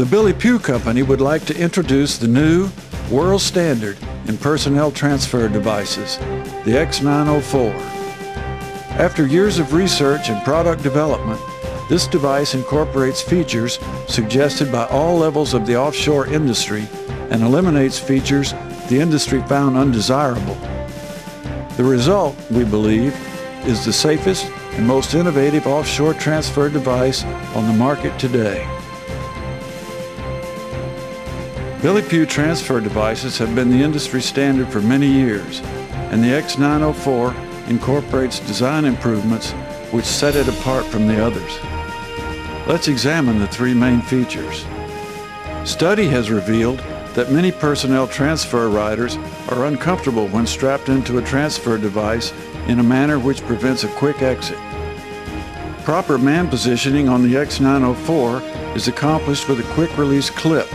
The Billy Pugh Company would like to introduce the new world standard in personnel transfer devices, the X904. After years of research and product development, this device incorporates features suggested by all levels of the offshore industry and eliminates features the industry found undesirable. The result, we believe, is the safest and most innovative offshore transfer device on the market today. Billy Pugh transfer devices have been the industry standard for many years, and the X904 incorporates design improvements which set it apart from the others. Let's examine the three main features. Study has revealed that many personnel transfer riders are uncomfortable when strapped into a transfer device in a manner which prevents a quick exit. Proper man positioning on the X904 is accomplished with a quick release clip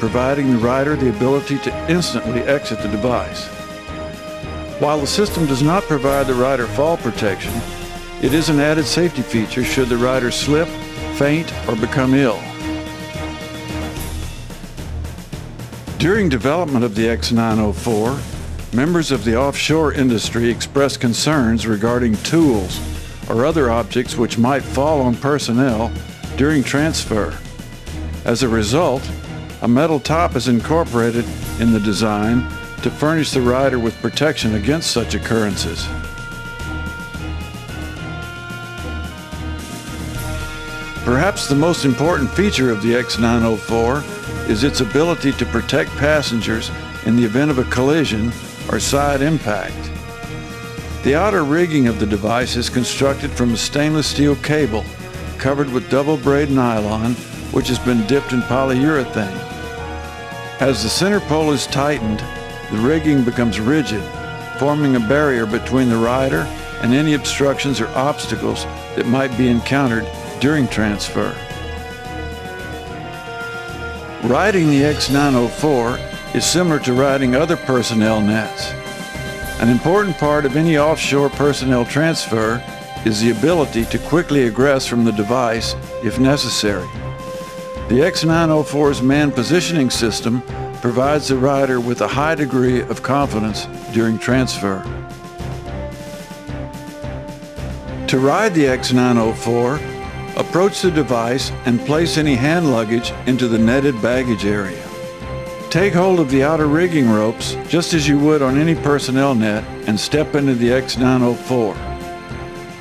providing the rider the ability to instantly exit the device. While the system does not provide the rider fall protection, it is an added safety feature should the rider slip, faint, or become ill. During development of the X904, members of the offshore industry expressed concerns regarding tools or other objects which might fall on personnel during transfer. As a result, a metal top is incorporated in the design to furnish the rider with protection against such occurrences. Perhaps the most important feature of the X904 is its ability to protect passengers in the event of a collision or side impact. The outer rigging of the device is constructed from a stainless steel cable covered with double braid nylon which has been dipped in polyurethane. As the center pole is tightened, the rigging becomes rigid, forming a barrier between the rider and any obstructions or obstacles that might be encountered during transfer. Riding the X904 is similar to riding other personnel nets. An important part of any offshore personnel transfer is the ability to quickly egress from the device if necessary. The X904's man positioning system provides the rider with a high degree of confidence during transfer. To ride the X904, approach the device and place any hand luggage into the netted baggage area. Take hold of the outer rigging ropes just as you would on any personnel net and step into the X904.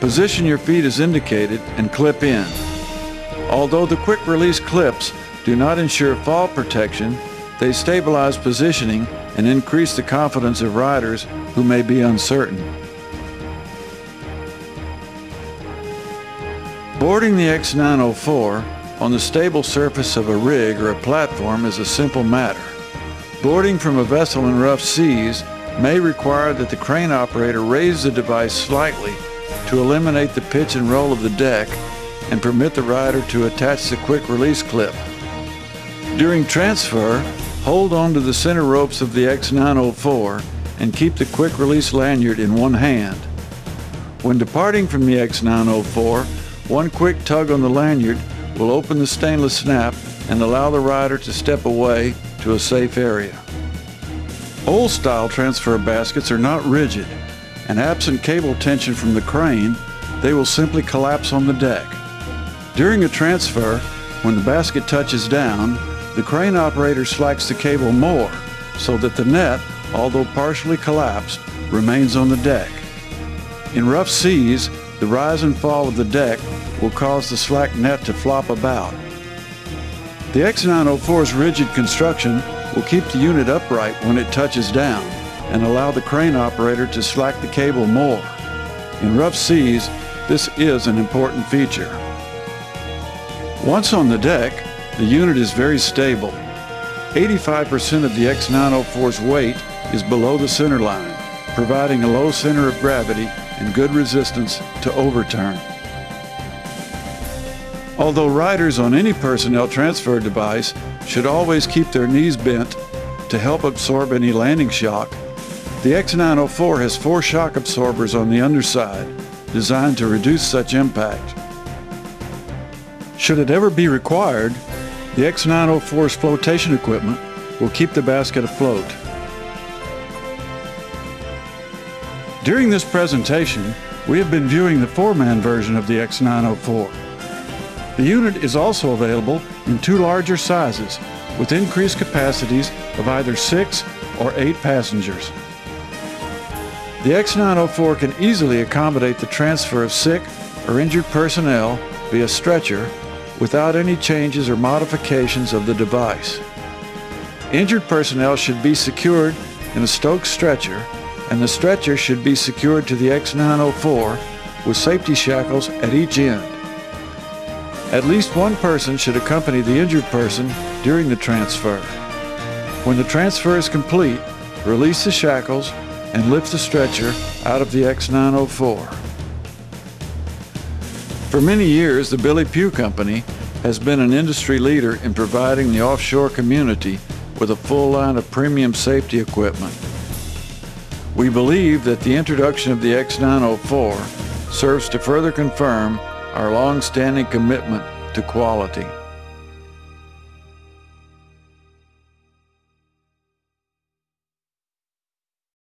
Position your feet as indicated and clip in. Although the quick release clips do not ensure fall protection, they stabilize positioning and increase the confidence of riders who may be uncertain. Boarding the X904 on the stable surface of a rig or a platform is a simple matter. Boarding from a vessel in rough seas may require that the crane operator raise the device slightly to eliminate the pitch and roll of the deck and permit the rider to attach the quick release clip. During transfer, hold on to the center ropes of the X904 and keep the quick release lanyard in one hand. When departing from the X904, one quick tug on the lanyard will open the stainless snap and allow the rider to step away to a safe area. Old style transfer baskets are not rigid and absent cable tension from the crane, they will simply collapse on the deck. During a transfer, when the basket touches down, the crane operator slacks the cable more so that the net, although partially collapsed, remains on the deck. In rough seas, the rise and fall of the deck will cause the slack net to flop about. The X904's rigid construction will keep the unit upright when it touches down and allow the crane operator to slack the cable more. In rough seas, this is an important feature. Once on the deck, the unit is very stable. 85% of the X904's weight is below the center line, providing a low center of gravity and good resistance to overturn. Although riders on any personnel transfer device should always keep their knees bent to help absorb any landing shock, the X904 has four shock absorbers on the underside designed to reduce such impact. Should it ever be required, The X904's flotation equipment will keep the basket afloat. During this presentation, we have been viewing the four-man version of the X904. The unit is also available in two larger sizes with increased capacities of either six or eight passengers. The X904 can easily accommodate the transfer of sick or injured personnel via stretcher without any changes or modifications of the device. Injured personnel should be secured in a Stokes stretcher and the stretcher should be secured to the X904 with safety shackles at each end. At least one person should accompany the injured person during the transfer. When the transfer is complete, release the shackles and lift the stretcher out of the X904. For many years, the Billy Pugh Company has been an industry leader in providing the offshore community with a full line of premium safety equipment. We believe that the introduction of the X904 serves to further confirm our long-standing commitment to quality.